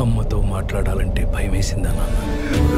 అమ్మతో మాట్లాడాలంటే భయం వేసిందా నాన్న?